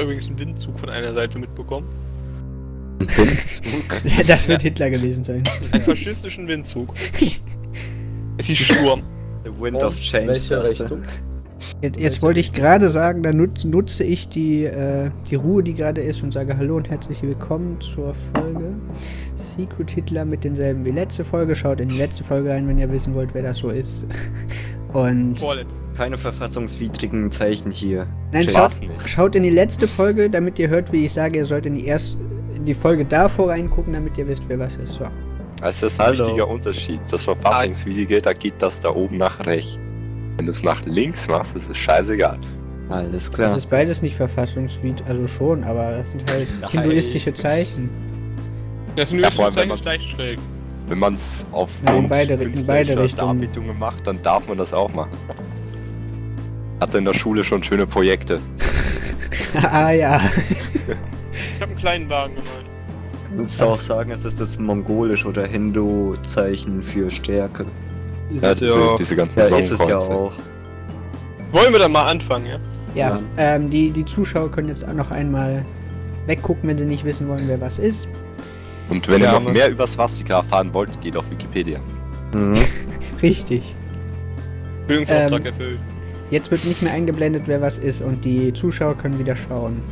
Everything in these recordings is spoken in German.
habe übrigens einen Windzug von einer Seite mitbekommen. Windzug? Ja, das wird Hitler gewesen sein. Einen faschistischen Windzug. es hieß Sturm. The Wind of Change. Welche? Richtung? Jetzt, jetzt wollte ich gerade sagen, da nutz, nutze ich die, äh, die Ruhe, die gerade ist und sage Hallo und herzlich willkommen zur Folge Secret Hitler mit denselben wie letzte Folge. Schaut in die letzte Folge rein, wenn ihr wissen wollt, wer das so ist. Und Vorletzt. Keine verfassungswidrigen Zeichen hier. nein, schaut, schaut in die letzte Folge, damit ihr hört, wie ich sage, ihr sollt in die erste in die Folge davor reingucken, damit ihr wisst, wer was ist. So. Das ist ein Hallo. wichtiger Unterschied. Das Verfassungswidrige, da geht das da oben nach rechts. Wenn du es nach links machst, ist es scheißegal. Alles Das klar. ist beides nicht verfassungswidrig, also schon, aber das sind halt Nein. hinduistische Zeichen. Das sind Ja, allem, wenn Zeichen gleich schräg. Wenn man es auf Ja, in beide- in beide. Darbietungen macht, dann darf man das auch machen. Hatte in der Schule schon schöne Projekte. ah ja. Ich habe einen kleinen Wagen gemalt. Du musst auch sagen, es ist das mongolisch oder Hindu-Zeichen für Stärke. Ist Ja, es diese, ja. diese ganzen Ja, ist es ja auch. Wollen wir dann mal anfangen, ja? Ja, Ja. ähm, die, die Zuschauer können jetzt auch noch einmal weggucken, wenn sie nicht wissen wollen, wer was ist. Und wenn ihr Ja, noch mehr über Swastika erfahren wollt, geht auf Wikipedia. Mhm. Richtig. Bildungsauftrag Ähm, erfüllt. Jetzt wird nicht mehr eingeblendet, wer was ist und die Zuschauer können wieder schauen.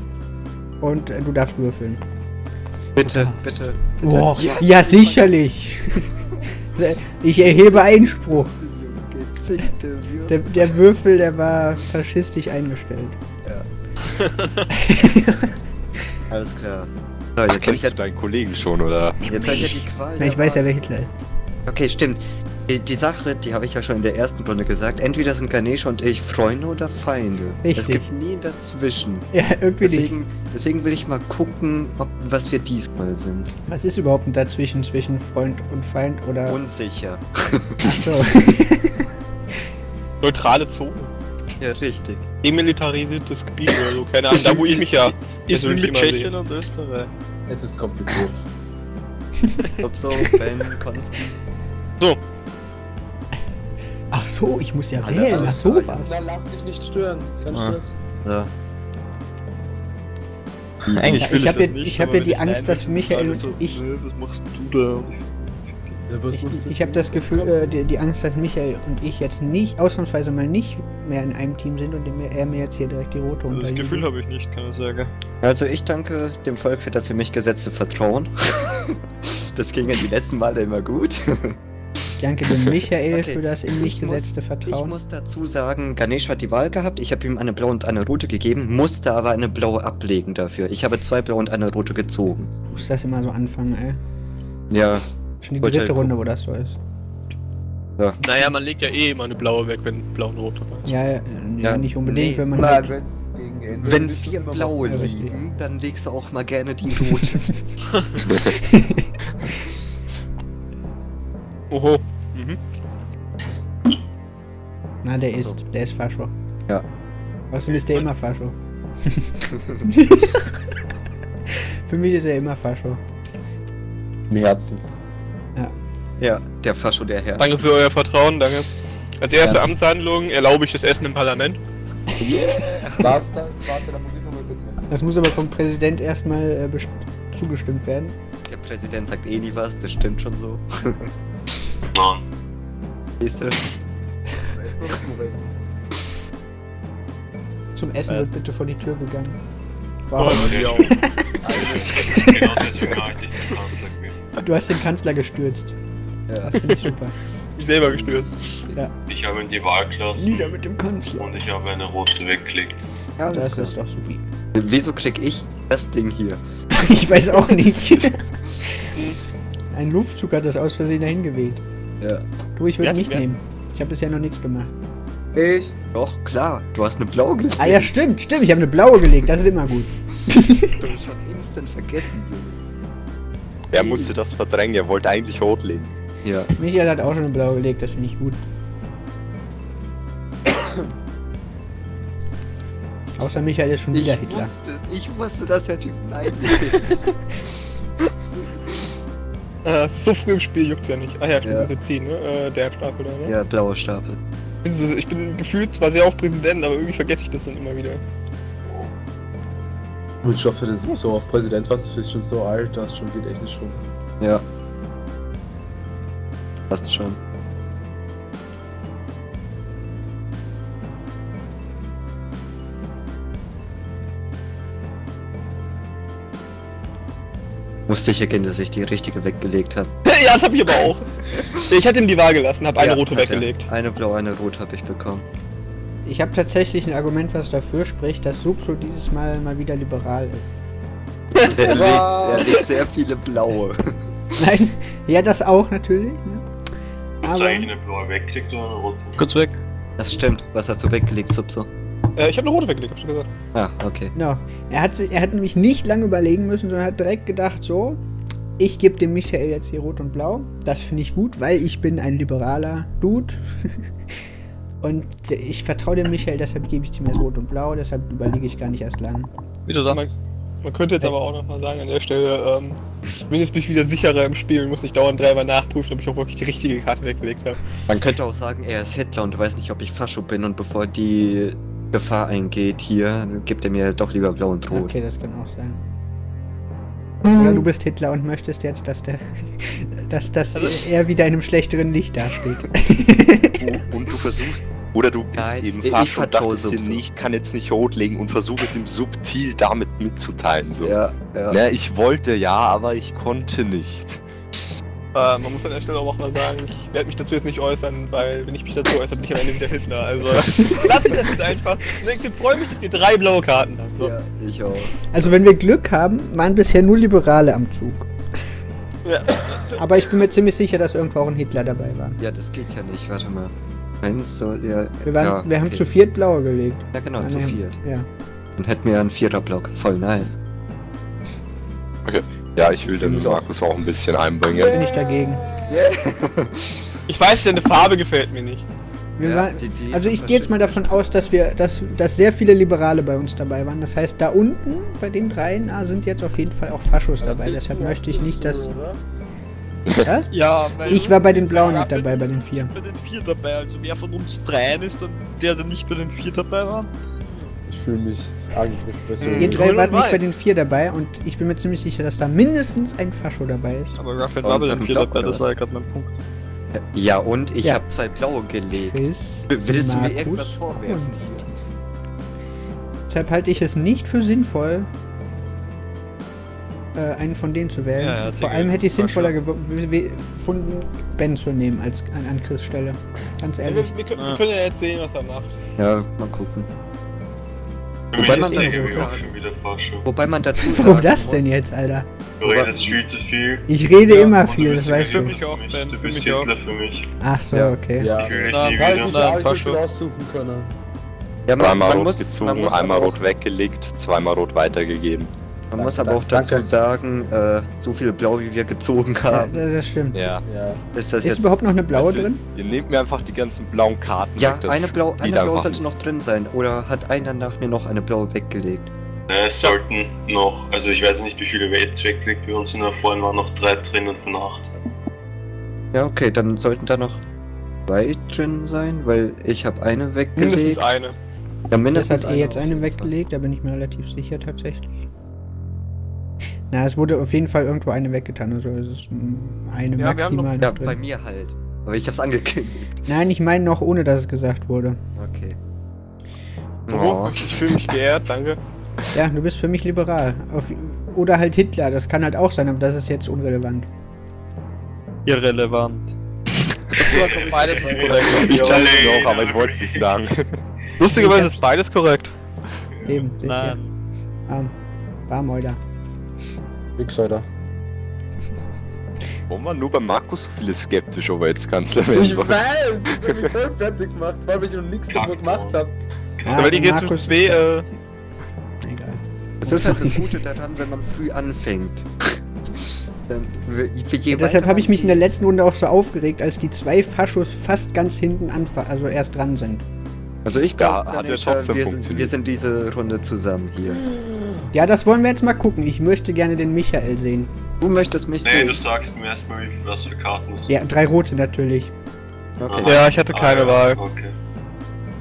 Und äh, du darfst würfeln. Bitte, darfst. bitte. Oh, ja, sicherlich. ich erhebe Einspruch. Der, der Würfel, der war faschistisch eingestellt. Alles klar. So, Ach, jetzt ich kennst ja, du deinen Kollegen schon, oder? jetzt hab ich ja die Qual. Ich weiß ja, wer Hitler ist. Okay, stimmt. Die, die Sache, die habe ich ja schon in der ersten Runde gesagt. Entweder sind Ganesha und ich Freunde oder Feinde. Es Richtig. gibt nie dazwischen. Ja, irgendwie nicht. Deswegen, deswegen will ich mal gucken, ob, was wir diesmal sind. Was ist überhaupt ein dazwischen zwischen Freund und Feind oder. Unsicher. Achso. Neutrale Zone. Ja, richtig. Demilitarisiertes Gebiet oder so. Keine Ahnung, da wo ich mich ja. Ist mit Tschechien und Österreich. Es ist kompliziert. Ob so, Ben, Konstantin. Ach so, ich muss ja Alle wählen. Ach Aussagen. sowas. Na, lass dich nicht stören. Kein Ah. Stress. So. Eigentlich Ja, ich ich hab das ja- nicht, ich hab ja die Angst, dass Michael und so, ich- "Äh, Was machst du da? Ich, ich habe das Gefühl, äh, die, die Angst, dass Michael und ich jetzt nicht, ausnahmsweise mal nicht mehr in einem Team sind und er mir jetzt hier direkt die rote Das unterjubelt. Gefühl habe ich nicht, keine Sorge. Also ich danke dem Volk für das für mich gesetzte Vertrauen. das ging ja die letzten Male immer gut. Ich danke dem Michael Okay, für das in mich ich muss- gesetzte Ich Vertrauen. muss dazu sagen, Ganesh hat die Wahl gehabt. Ich habe ihm eine blaue und eine rote gegeben, musste aber eine blaue ablegen dafür. Ich habe zwei blaue und eine rote gezogen. Du musst das immer so anfangen, ey. Ja, Schon die dritte Runde, wo das so ist. Naja, man legt ja eh immer eine blaue weg, wenn blau und rot dabei ist. Ja, ja, ja Ja, nicht unbedingt, nee. wenn man halt... wenn's gegen Ende wenn vier blaue Ja, richtig. liegen, dann legst du auch mal gerne die rote. Oho. Mhm. Na, der ist, der ist Fascho. Ja. Außerdem ist der immer Fascho. Für mich ist er immer Fascho. Im Herzen. Ja, der Fascho der Herr. Danke für euer Vertrauen, danke. Als erste Ja. Amtshandlung erlaube ich das Essen im Parlament. Last time, warte, da muss ich nochmal kurz weg. Das muss aber vom Präsident erstmal äh, zugestimmt werden. Der Präsident sagt eh nie was, das stimmt schon so. Du redest? Zum Essen Äh, wird bitte vor die Tür gegangen. Oh, Wow. ja. genau deswegen ich den Kanzler. Du hast den Kanzler gestürzt. Ja. Das finde ich super. mich selber gestört. Ich habe ihm die Wahl gelassen Nieder mit dem Kanzler. und ich habe eine rote weggelegt. Ja, Das das ist doch super. Wieso krieg ich das Ding hier? Ich weiß auch nicht. Ein Luftzug hat das aus Versehen dahin geweht. Ja. Du, ich würde nicht nehmen. Ich habe bisher noch nichts gemacht. Ich? Doch, klar, du hast eine blaue gelegt. Ah ja, stimmt, stimmt. Ich habe eine blaue gelegt. Das ist immer gut. Du hast schon instant vergessen. Er musste das verdrängen, er wollte eigentlich rot legen. Ja. Michael hat auch schon eine blaue gelegt. Das finde ich gut. Außer Michael ist schon wieder Ich Hitler. wusste es, ich wusste, dass der Typ nein Ah, so früh im Spiel juckt's ja nicht. Ah ja, ich bin Ja. ja. 10, ne? Äh, der Stapel da, ne? Ja, blauer Stapel. Ich bin gefühlt zwar sehr auch Präsident, aber irgendwie vergesse ich das dann immer wieder. Ich hoffe, das ist so auf Präsident was, du bist schon so alt, das schon geht echt nicht schon. Ja. Passt schon. Musste ich erkennen, dass ich die richtige weggelegt habe. ja, das hab ich aber auch. Ich hatte ihm die Wahl gelassen, hab eine Ja, rote er. weggelegt. Eine blaue, eine rote habe ich bekommen. Ich habe tatsächlich ein Argument, was dafür spricht, dass Subso dieses Mal mal wieder liberal ist. Er legt, er legt sehr viele blaue. Nein, ja, das auch natürlich. Ne? Hast du Aber eigentlich eine blaue weggeklickt oder eine rote? Kurz weg. Das stimmt. Was hast du weggelegt, Subso? Äh, ich habe eine rote weggelegt, hab ich gesagt. Ah, okay. no. er, hat, sich- er hat nämlich nicht lange überlegen müssen, sondern hat direkt gedacht, so, ich gebe dem Michael jetzt hier rot und blau. Das finde ich gut, weil ich bin ein liberaler Dude. und ich vertraue dem Michael, deshalb gebe ich ihm jetzt rot und blau. Deshalb überlege ich gar nicht erst lang. Wieso sagen? Man, man könnte jetzt aber auch noch mal sagen an der Stelle, ähm, ich bin jetzt ein bisschen wieder sicherer im Spiel und muss nicht dauernd dreimal nachprüfen, ob ich auch wirklich die richtige Karte weggelegt habe. Man könnte auch sagen, er ist Hitler und weiß nicht, ob ich Fascho bin und bevor die Gefahr eingeht hier, gibt er mir doch lieber blau und rot. Okay, das kann auch sein. Oder du bist Hitler und möchtest jetzt, dass der, dass, dass Also- er wieder in einem schlechteren Licht dasteht. Und du versuchst, oder du bist Nein, eben ich fast und dachtest dir, sowieso. nee, ich kann jetzt nicht rot legen und versuche es ihm subtil damit mitzuteilen. So. Ja, ja. Ne, ich wollte ja, aber ich konnte nicht. Äh, man muss an der Stelle auch mal sagen, ich werde mich dazu jetzt nicht äußern, weil wenn ich mich dazu äußere, bin ich am Ende wieder Hitler. Also lass ich das jetzt einfach. Ich freue mich, dass wir drei blaue Karten haben. So. ja, ich auch. Also wenn wir Glück haben, waren bisher nur Liberale am Zug. Ja. Aber ich bin mir ziemlich sicher, dass irgendwo auch ein Hitler dabei war. Ja, das geht ja nicht, warte mal. Eins soll ja. Wir, waren, ja, wir haben okay. zu viert blaue gelegt. Ja, genau, Ah, zu viert. Ja. Dann hätten wir einen vierter Block. Voll nice. Ja, ich will den. Markus auch ein bisschen einbringen. Bin ich dagegen. Ich weiß, deine Farbe gefällt mir nicht. Wir Ja, waren, die- die also ich gehe jetzt mal davon aus, dass wir, dass, dass sehr viele Liberale bei uns dabei waren. Das heißt, da unten bei den dreien ah, sind jetzt auf jeden Fall auch Faschos dabei. Deshalb möchte ich nicht, dass. Ja, weil Ich war bei den Blauen mit dabei, bei den vier. Bei den vier dabei. Also wer von uns dreien ist dann der, der nicht bei den vier dabei war? Ich fühle mich angegriffen. Ihr Mhm. drei Grün wart nicht bei den vier dabei und ich bin mir ziemlich sicher, dass da mindestens ein Fascho dabei ist. Aber Ruffin Bei war bei den vier dabei, das war ja gerade mein Punkt. Ja, und ich Ja. habe zwei blaue gelegt. Chris, Willst du mir irgendwas vorwerfen? Kunst. Deshalb halte ich es nicht für sinnvoll, äh, einen von denen zu wählen. Ja, ja, Vor allem hätte ich es sinnvoller gefunden, Ben zu nehmen als an, an Chris Stelle. Ganz Wir, ehrlich. wir, können, Ja. wir können ja jetzt sehen, was er macht. Ja, mal gucken. Für Wobei man dazu. Wobei man dazu Warum das denn jetzt, Alter? Du redest viel zu viel. Ich rede Ja, immer viel, du das bist weißt Für du. mich auch, Ben, Du für bist mich auch. Hitler für mich. Ach so, Ja. okay. Ja. Ich will dich Na, nie Weil wieder. ich Na, ja aussuchen können. Ja, man, Zweimal man rot muss, gezogen, man muss, einmal rot weggelegt, zweimal rot weitergegeben. Man muss Danke, aber auch dazu danke. sagen, äh, so viel blau wie wir gezogen Ja, haben, das, das stimmt. Ja. Ja. ist das Ist jetzt... überhaupt noch eine blaue drin? Ihr nehmt mir einfach die ganzen blauen Karten ja, weg. das eine, blau, eine blaue sollte noch drin sein. Oder hat einer nach mir noch eine blaue weggelegt? Ja, es sollten noch, also ich weiß nicht, wie viele wir jetzt weglegt. Bei uns sind ja vorhin waren noch drei drinnen von acht. Ja, okay, dann sollten da noch zwei drin sein, weil ich habe eine weggelegt. Mindestens eine. Ja, Das mindestens hat eh jetzt eine weggelegt, da bin ich mir relativ sicher tatsächlich. Na, es wurde auf jeden Fall irgendwo eine weggetan, also es ist eine Ja, wir haben maximal Ja, noch drin. bei mir halt. Aber ich hab's angekündigt. Nein, ich meine noch ohne, dass es gesagt wurde. Okay. Oh. Oh. Ich fühle mich geehrt, danke. Ja, du bist für mich liberal. Auf, oder halt Hitler, das kann halt auch sein, aber das ist jetzt unrelevant. Irrelevant. Beides ist korrekt. Ich Alle- es auch, aber ich wollte es nicht sagen. Lustigerweise ist beides korrekt. Eben, sicher. Nein. Arm. Barmäuler. Nix, Alter. Warum war nur bei Markus so viele skeptisch, ob er jetzt Kanzler werden Ich soll? weiß, das hat mich voll fertig gemacht, weil ich noch nichts davon gemacht habe. Ja, weil die Markus GSW, ist da- äh, Egal. Das ist halt das Gute daran, wenn man früh anfängt. Ja, deshalb habe ich mich in der letzten Runde auch so aufgeregt, als die zwei Faschos fast ganz hinten anfangen, also erst dran sind. Also ich glaube, ja trotzdem wir, wir sind diese Runde zusammen hier. Ja, das wollen wir jetzt mal gucken. Ich möchte gerne den Michael sehen. Du möchtest mich Nee, sehen. du sagst mir erstmal, wie- was für Karten es Ja, drei rote natürlich. Okay. ja, ich hatte keine Ah, ja, Wahl. Okay.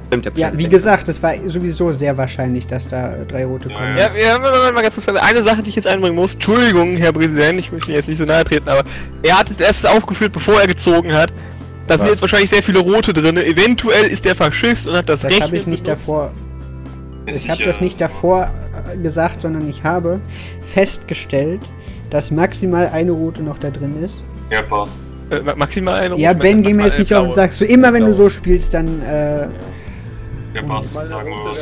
Stimmt, der Ja, wie gesagt, es war sowieso sehr wahrscheinlich, dass da äh, drei rote Ja, kommen. Ja, ja, mal, mal ganz kurz, eine Sache, die ich jetzt einbringen muss. Entschuldigung, Herr Präsident, ich möchte Ihnen jetzt nicht so nahe treten, aber er hat es erst aufgeführt, bevor er gezogen hat. Da sind jetzt wahrscheinlich sehr viele rote drin. Eventuell ist der Faschist und hat das, Das Recht. habe ich nicht benutzt. davor. Ich habe das nicht davor gesagt, sondern ich habe festgestellt, dass maximal eine rote noch da drin ist. Ja, passt. Äh, ma- maximal eine Ja, rote, Ben, geh mir jetzt nicht auf blaue. Sack. So immer, wenn du so spielst, dann. Äh, Ja, passt. Meine Sagen wir Rote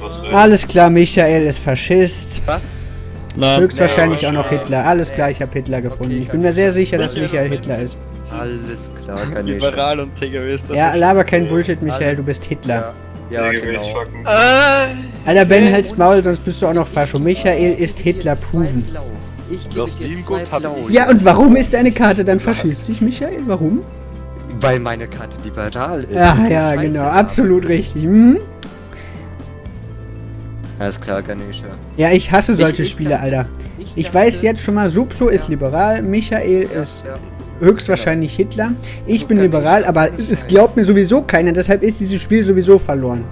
was, was will. alles klar, Michael ist Faschist. Nein. Höchstwahrscheinlich nee, auch noch Hitler. Alles klar, ich habe Hitler gefunden. Okay, Ich bin mir sehr sicher, dass Michael, Hitler ist. Alles klar, Ganesha. Liberal und TGW ist der Ja, laber kein Bullshit, Michael, du bist Hitler. Ja, ja genau. fucking- Äh, Alter, Ben, halt's Maul, sonst bist du auch noch Fascho. Michael ist Hitler proven. Ich gebe Das dir zwei hat Blau. nicht- Ja, und warum ist deine Karte dann faschistisch, Michael? Warum? Weil meine Karte liberal ist. Ja, Und ja, Scheiße genau, absolut richtig. Hm? Alles klar, Ganesha. Ja, ich hasse solche Ich- ich Spiele, dachte- Alter. Ich dachte- weiß jetzt schon mal, Subso ist liberal, Michael Ja, ist ja. Höchstwahrscheinlich Hitler. Ich So bin liberal, ich aber es sein. glaubt mir sowieso keiner, deshalb ist dieses Spiel sowieso verloren.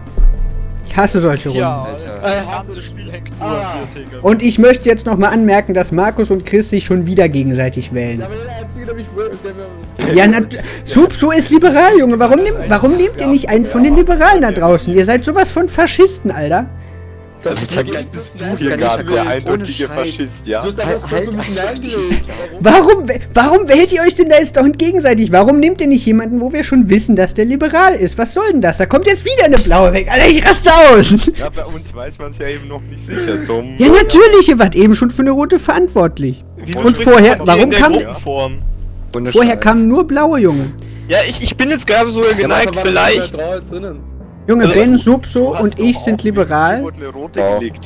Ich hasse solche Runden. Ja, Alter. das ganze Spiel hängt nur Ah. an dir, TGW. Und ich möchte jetzt nochmal anmerken, dass Markus und Chris sich schon wieder gegenseitig wählen. Ja, aber der Einzige, der mich will, Ja, Subso ist liberal, Junge. Warum, nehm, warum nehmt ihr nicht einen von den Liberalen da draußen? Ihr seid sowas von Faschisten, Alter. Also Das- vergleichst das- du hier gerade der eindeutige. Faschist, ja? Halt gewählt. Warum, warum wählt ihr euch denn da jetzt doch gegenseitig? Warum nehmt ihr nicht jemanden, wo wir schon wissen, dass der liberal ist? Was soll denn das? Da kommt jetzt wieder eine blaue weg. Alter, ich raste aus. Ja, bei uns weiß man es ja eben noch nicht sicher, Tom. Ja, natürlich. Ihr wart eben schon für eine rote verantwortlich. wieso Und vorher- warum kam- Vorher kamen nur blaue, Junge. Ja, ich, ich bin jetzt gerade so geneigt, vielleicht. Junge, Also, Ben, Subso und ich sind liberal.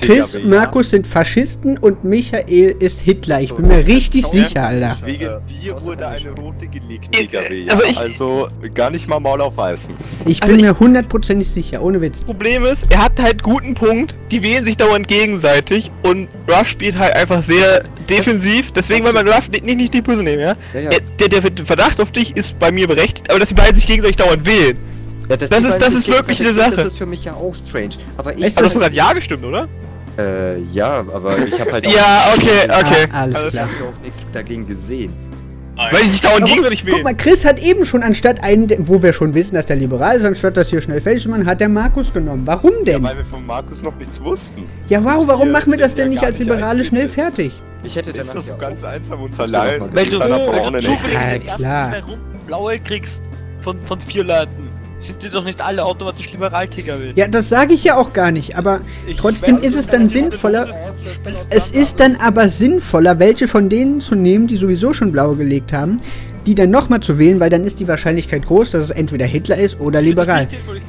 Chris, Markus sind Faschisten und Michael ist Hitler. Ich bin mir richtig sicher, Alter. Wegen Äh, dir wurde eine rote gelegt, Ich- TKW, ja? also ich- also gar nicht mal Maul aufreißen. Ich Also bin ich- mir hundertprozentig sicher, ohne Witz. Das Problem ist, er hat halt guten Punkt, die wählen sich dauernd gegenseitig und Ruff spielt halt einfach sehr defensiv, deswegen will man Ruff nicht, nicht, nicht die Böse nehmen, ja? Ja, ja. Er- Der, der Verdacht auf dich ist bei mir berechtigt, aber dass die beiden sich gegenseitig dauernd wählen. Ja, Das die ist- das ist wirklich eine Sache. Das ist für mich ja auch strange. Aber ich. Das- hast du gerade Ja gestimmt, oder? äh, ja, aber ich habe halt. Ja, okay, okay. Ah, alles Also, klar. Ich habe auch nichts dagegen gesehen. Weil die sich dauernd gegenseitig Guck wählen. mal, Chris hat eben schon anstatt einen, wo wir schon wissen, dass der liberal ist, anstatt das hier schnell fertig zu machen, hat der Markus genommen. Warum Ja, denn? weil wir von Markus noch nichts wussten. Ja, wow, warum Hier machen wir das denn ja nicht als nicht Liberale schnell eingesetzt. fertig? Ich hätte danach das so ja ganz einsam und Ja, allein weil du, du zufällig Ja, in den ersten zwei Runden blaue kriegst von, von vier Leuten. Sind die doch nicht alle automatisch liberal TKW? Ja, das sage ich ja auch gar nicht, aber Ich- trotzdem ich weiß, ist es dann sinnvoller. Es ist dann aber sinnvoller, welche von denen zu nehmen, die sowieso schon blaue gelegt haben, die dann nochmal zu wählen, weil dann ist die Wahrscheinlichkeit groß, dass es entweder Hitler ist oder liberal.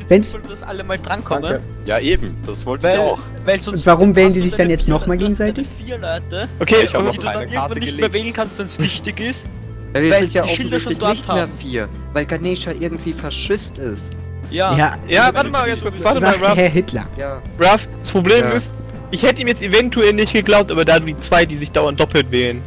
Wenn's- sinnvoll, dass alle mal drankommen. Danke. Ja, eben, das wollte Weil, ich auch. weil sonst Und warum wählen die sich dann jetzt vier- noch mal du hast deine gegenseitig? Vier Leute, Okay, Ich hab aber auf die du eine dann Karte irgendwann nicht gelegt. mehr wählen kannst, wenn es wichtig ist. Ja, wir Weil sind ja offensichtlich dort nicht mehr haben. vier, weil Ganesha irgendwie Faschist ist. Ja. Ja, Ja, warte mal, jetzt kurz, warte mal, Ruff. Herr Hitler. Ja, Ruff, das Problem Ja. ist, ich hätte ihm jetzt eventuell nicht geglaubt, aber da du die zwei, die sich dauernd doppelt wählen,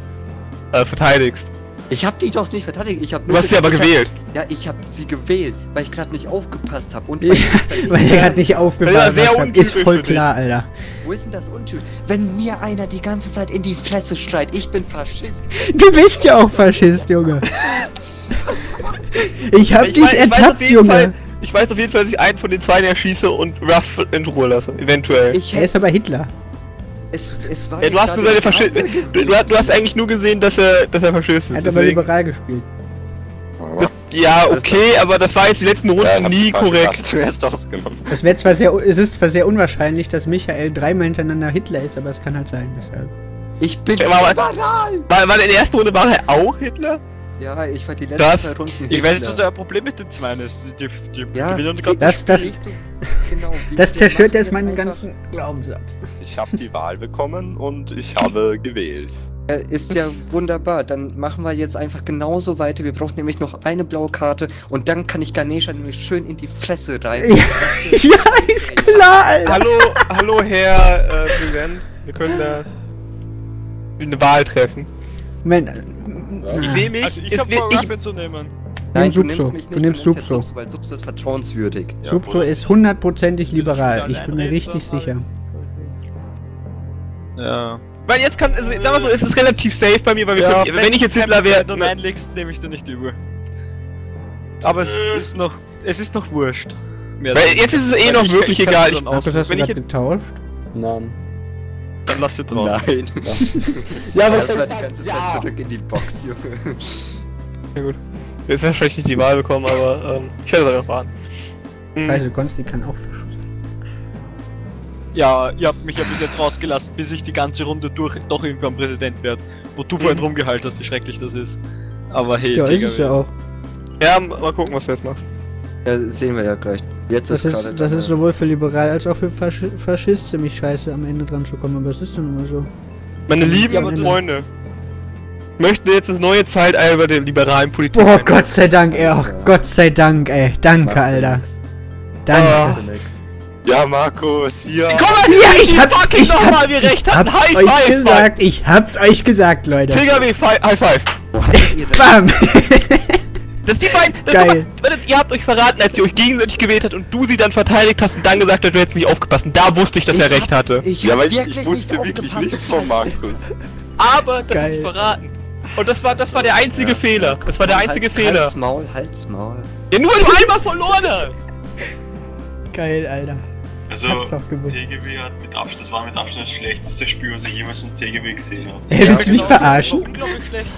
äh, verteidigst. Ich habe die doch nicht verteidigt. Ich hab Du hast sie aber ich gewählt. Hab, ja, ich habe sie gewählt, weil ich gerade nicht aufgepasst habe. Und weil ich er gerade nicht aufgepasst hat. Ist voll klar, Alter. Wo ist denn das untypisch? Wenn mir einer die ganze Zeit in die Fresse schreit, ich bin Faschist. Du bist ja auch Faschist, Junge. Ich hab dich ertappt, Junge. ich weiß auf jeden Fall, dass ich einen von den zwei erschieße und Ruff in Ruhe lasse. Eventuell. Ich Er ist aber Hitler. Es, es war ja, du hast nur seine Faschist. Du, du, hast- du hast eigentlich nur gesehen, dass er, dass er Er ist. hat aber liberal gespielt. Das, ja, okay, aber das war jetzt die letzten Runden Ja, nie korrekt. Es wäre zwar sehr, es ist zwar sehr unwahrscheinlich, dass Michael dreimal hintereinander Hitler ist, aber es kann halt sein. Deshalb. Ich bin Ja, aber- liberal. War, war in der ersten Runde war er auch Hitler? Ja, ich war die letzten Das- Runden Ich weiß nicht, Hitler. was euer Problem mit den zwei ist. Die, die, die Ja, Das- das- du? Genau, Das zerstört jetzt meinen ganzen Glaubenssatz. Ich habe die Wahl bekommen und ich habe gewählt. Ja, Ist ja wunderbar. Dann machen wir jetzt einfach genauso weiter. Wir brauchen nämlich noch eine blaue Karte und dann kann ich Ganesha nämlich schön in die Fresse reiben. Ja, ja ist klar, Alter. Hallo, hallo Herr äh, Präsident. Wir können da eine Wahl treffen. Moment, Ich nehme mich. Also ich es hab wird- vor, ich, Ruffin zu nehmen. Nein, du Subso. nimmst mich nicht, Du nimmst jetzt Subso. weil Subso ist vertrauenswürdig. Ja, Subso ist hundertprozentig du liberal. Ich bin mir richtig sicher. Ja. Weil jetzt kann, also, sagen wir so, es ist relativ safe bei mir, weil wir ja können, wenn, ich jetzt Hitler wäre. Wenn du reinlegst, nehme ich dir nicht übel. Aber es Äh. ist noch. Es ist noch wurscht. Mehr Weil jetzt ist es eh noch ich- wirklich ich kann egal. Ich, dann Markus, hast du wenn ich das jetzt, getauscht? Nein. Dann lass sie draus. Nein. Ja, was Das soll war ich die ganze Zeit Ja! zurück in die Box, Junge. ja gut. Jetzt wahrscheinlich nicht die Wahl bekommen, aber ähm, ich werde es einfach warten. Hm. Scheiße, Konsti kann auch verschossen. Ja, ihr habt mich ja bis jetzt rausgelassen, bis ich die ganze Runde durch doch irgendwann Präsident werde. Wo du vorhin rumgehalten hast, wie schrecklich das ist. Aber hey, Ja, ist es ja auch. Ja, mal gucken, was du jetzt machst. Ja, sehen wir ja gleich. Jetzt Das ist, ist, gerade das ist sowohl für liberal als auch für Fasch Faschist ziemlich scheiße, am Ende dran zu kommen, aber es ist dann immer so. Meine lieben Ja, Freunde, ich möchte jetzt das neue Zeitalter der liberalen Politik. Boah. Gott sei Dank, ey, ach, Gott sei Dank, ey. Danke, Alter. Danke. Ah. Nix. Ja, Markus, hier. Komm mal, Ja, ich hab, fucking ich nochmal, hab's, wie recht ich hatten. High euch five, gesagt, ich hab's euch gesagt, Leute. TKW, fi High Five. Wo hattet ihr denn? Bam! Das die beiden, das Geil. mal, ihr habt euch verraten, als ihr euch gegenseitig gewählt habt und du sie dann verteidigt hast und dann gesagt hast, du hättest nicht aufgepasst. Und da wusste ich, dass er Ich recht hab- hatte. Ich Ja, weil ich, wirklich ich wusste nicht wirklich nichts von. Markus. Aber das Geil. ist verraten. Und das war, das war der einzige Fehler. Das war der einzige halt, Fehler. Halt's Maul, halt's Maul. Ja, nur weil du einmal verloren hast. Geil, Alter. Also. TGW hat mit Abstand, das war mit Abstand das schlechteste Spiel, was ich jemals von TGW gesehen habe. Ey, willst du mich genau. verarschen? War unglaublich schlecht.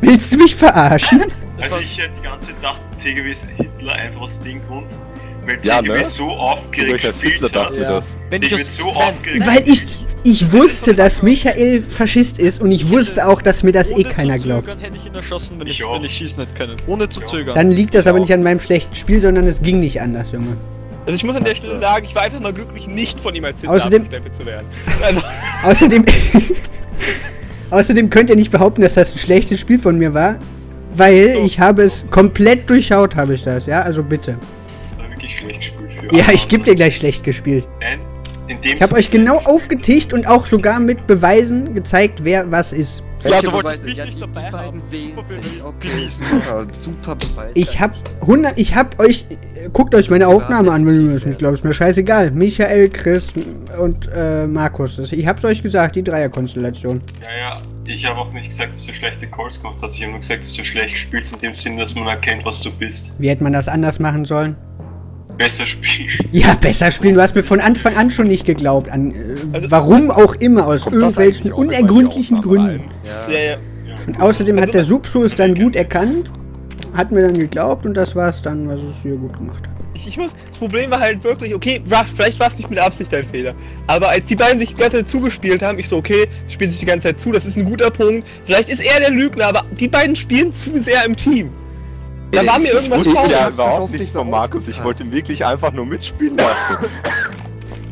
Willst du mich verarschen? Also ich hätte die ganze Zeit gedacht, TGW ist Hitler einfach aus dem Grund, weil Ja, TGW ne? so aufgeregt gespielt hat. Ja. Wenn Ich ich bin das so aufgeregt. Weil ich, ich wusste, dass Michael Faschist ist und ich wusste auch, dass mir das eh ohne keiner zu glaubt. zögern hätte ich ihn erschossen, wenn ich, Ich wenn ich schießen hätte können. Ohne zu Ja. zögern. Dann liegt das Ich aber auch. nicht an meinem schlechten Spiel, sondern es ging nicht anders, Junge. Also ich muss an der Stelle sagen, ich war einfach mal glücklich, nicht von ihm als abgestempelt zu werden. Also, Außerdem. Außerdem könnt ihr nicht behaupten, dass das ein schlechtes Spiel von mir war. Weil ich habe es komplett durchschaut, habe ich das, ja? Also bitte. Das war wirklich schlecht gespielt für Ja, ich geb dir gleich schlecht gespielt. Nein, Ich habe euch genau aufgetischt und auch sogar mit Beweisen gezeigt, wer was ist. Ja, Welche du wolltest mich Ja, nicht die- dabei die beiden haben. Super Beweis. Okay, super, super Beweis. Ich hab 100, ich hab euch, guckt euch meine Aufnahme an, wenn ihr das nicht glaubt, ist mir scheißegal. Michael, Chris und äh, Markus, ich hab's euch gesagt, die Dreierkonstellation. Ja, ja, ich habe auch nicht gesagt, dass du schlechte Calls gemacht hast. Ich habe nur gesagt, dass du schlecht spielst, in dem Sinne, dass man erkennt, was du bist. Wie hätte man das anders machen sollen? Besser spielen. Ja, besser spielen. Du hast mir von Anfang an schon nicht geglaubt. An, äh, Also- warum auch immer, aus irgendwelchen unergründlichen Gründen. ja. ja, ja. Und außerdem Also- hat der Subso es dann gut erkannt, hat mir dann geglaubt und das war's dann, was es hier gut gemacht hat. Ich, ich muss, das Problem war halt wirklich, okay, war, vielleicht war es nicht mit Absicht ein Fehler. Aber als die beiden sich die ganze Zeit zugespielt haben, ich so, okay, spielen sich die ganze Zeit zu, das ist ein guter Punkt. Vielleicht ist er der Lügner, aber die beiden spielen zu sehr im Team. Da war mir Ich irgendwas wusste faul. ja überhaupt nicht nichts von Markus. Ich wollte ihn wirklich einfach nur mitspielen lassen.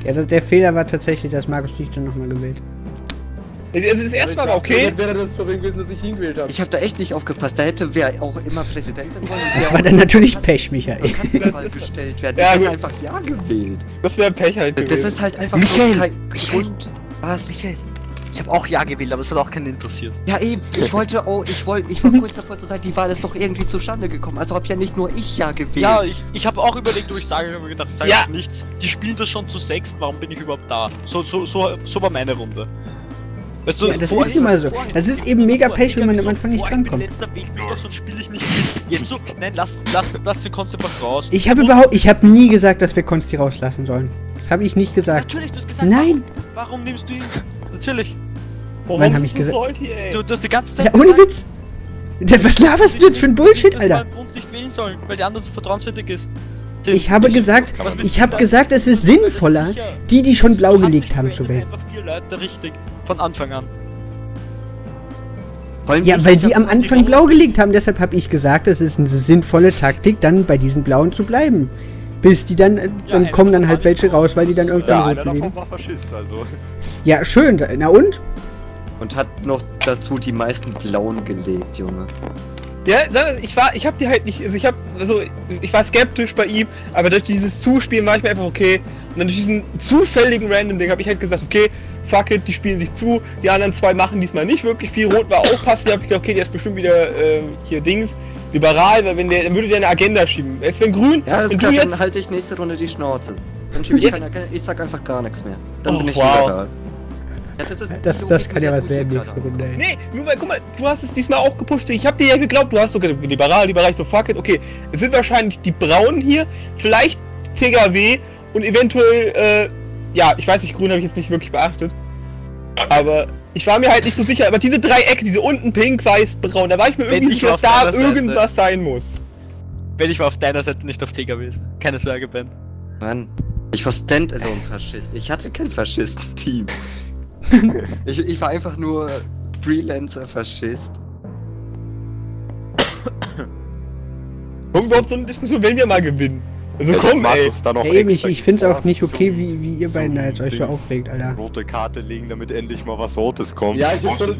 Ja, das, der Fehler war tatsächlich, dass Markus dich dann nochmal gewählt. Also das erste Mal war okay. Dann wäre das Problem gewesen, dass ich ihn gewählt habe. Ich habe da echt nicht aufgepasst. Da hätte wer auch immer Präsidentin wollen. Das war dann natürlich Pech, Michael. Gestellt werden. Ja, ich hätte einfach Ja gewählt. Das wäre Pech halt Das gewesen. ist halt einfach Michael, so kein Michael. Grund. Was? Michael, ich habe auch Ja gewählt, aber es hat auch keinen interessiert. Ja eben, ich wollte, oh, ich wollte, ich war kurz davor zu sagen, die Wahl ist doch irgendwie zustande gekommen. Also hab ja nicht nur ich ja gewählt. Ja, ich, ich habe auch überlegt, wo ich sage, ich habe gedacht, ich sage Ja. jetzt nichts. Die spielen das schon zu sechst, warum bin ich überhaupt da? So, so, so, so war meine Runde. Weißt du, Ja, das ist immer so. Das ist eben mega Pech, wenn man am Anfang nicht drankommt. Ich bin letzter Weg, bin doch, sonst spiele ich nicht mit. Jetzt so, nein, lass, lass, lass den Konst einfach raus. Ich habe überhaupt, ich habe nie gesagt, dass wir Konsti rauslassen sollen. Das habe ich nicht gesagt. Natürlich, du hast gesagt, Nein. Warum, warum nimmst du ihn? Natürlich. Warum Wann hab ist ich gesagt- salty, ey? Du, du hast die ganze Zeit Ja, ohne gesagt, Witz. Der- Was laberst du jetzt für ein Bullshit, dass Alter? uns nicht wählen sollen, weil der andere so vertrauenswürdig ist. Ich habe gesagt, ich habe sicher- gesagt, es ist sinnvoller, sicher- die, die schon blau gelegt haben, zu wählen. einfach vier Leute richtig von Anfang an. Wollen Ja, weil die am Anfang blau gelegt haben. Deshalb habe ich gesagt, es ist eine sinnvolle Taktik, dann bei diesen Blauen zu bleiben. Bis die dann, äh, dann einer kommen dann halt welche raus, weil die dann irgendwann Ja, rot einer belegen. davon war Faschist, also. Ja, schön. Na und? Und hat noch dazu die meisten Blauen gelegt, Junge. Ja, ich war, ich hab die halt nicht, also ich hab, also ich war skeptisch bei ihm, aber durch dieses Zuspielen war ich mir einfach okay. Und dann durch diesen zufälligen Random-Ding habe ich halt gesagt, okay, fuck it, die spielen sich zu, die anderen zwei machen diesmal nicht wirklich viel. Rot war auch passend, da hab ich gedacht, okay, der ist bestimmt wieder ähm, hier Dings. liberal, weil wenn der, dann würde der eine Agenda schieben. Jetzt wenn grün, Ja, das wenn ist du klar, dann jetzt, halte ich nächste Runde die Schnauze. Dann schiebe ich keine Agenda, ich sag einfach gar nichts mehr. Dann Oh, bin ich wow. liberal. Ja, das, ist Das, das kann ja was werden nächste Runde. ey. nee, nur weil, guck mal, du hast es diesmal auch gepusht. Ich hab dir ja geglaubt, du hast sogar liberal, liberal, ich so fuck it, okay. Es sind wahrscheinlich die Braunen hier, vielleicht TGW und eventuell, äh, ja, ich weiß nicht, grün habe ich jetzt nicht wirklich beachtet. Aber ich war mir halt nicht so sicher, aber diese drei Ecken, diese unten pink, weiß, braun, da war ich mir irgendwie ich sicher, dass da Seite- irgendwas sein muss. Wenn ich war auf deiner Seite nicht auf T gewesen. Keine Sorge, Ben. Mann, ich war Standalone-Faschist. Ich hatte kein Faschisten-Team. ich, ich war einfach nur Freelancer-Faschist. Kommt überhaupt so eine Diskussion, wenn wir mal gewinnen. Also Also komm, ey. Da noch eben, ich, ich finde es auch nicht okay, wie, wie ihr zum beiden da jetzt euch so aufregt, Alter. Rote Karte legen, damit endlich mal was Rotes kommt. Ja, ich hab's dir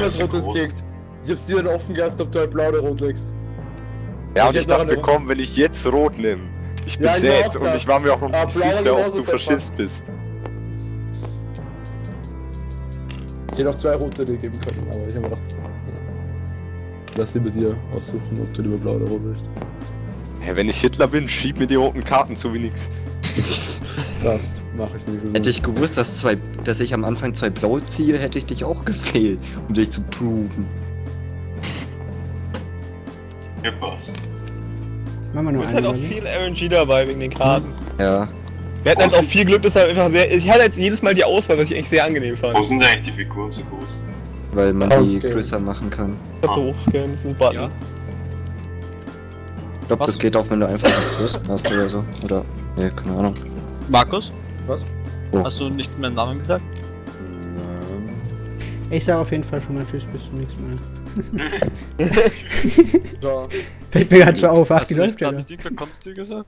was so Rotes gekriegt. Ich hab's dir dann offen gelassen, ob du halt blau oder rot legst. Ja, und Ich ich dachte komm, wenn ich jetzt rot nehme. Ich bin Ja, ich dead auch und ich war mir auch noch Ah, nicht sicher, ob du. Faschist bist. Ich hätte auch zwei rote dir geben können, aber ich hab mir gedacht, lass lieber dir aussuchen, ob du lieber blau oder rot willst. Ja, wenn ich Hitler bin, schieb mir die roten Karten zu wie nix. Passt, mach ich nicht so. Hätte ich gewusst, dass, zwei, dass ich am Anfang zwei blaue ziehe, hätte ich dich auch gefehlt, um dich zu proven. Ja, passt. Machen wir Du nur bist halt auch viel RNG dabei wegen den Karten. Ja. Wir hatten halt auch viel Glück, deshalb einfach sehr. Ich hatte jetzt jedes Mal die Auswahl, was ich eigentlich sehr angenehm fand. Wo sind eigentlich die Figuren so groß? Weil man die Ausgehen. größer machen kann. Kannst du hochscannen, das ist ein Button. Ja. Ich glaube, Was? das geht auch, wenn du einfach was größer hast oder so. Oder, ja, keine Ahnung. Markus? Was? Oh. Hast du nicht meinen Namen gesagt? Ich sage auf jeden Fall schon mal Tschüss, bis zum nächsten Mal. Ja. Fällt mir gerade so auf, ach, Hast die du nicht läuft ja gerade noch. nicht Dieter Konsti gesagt?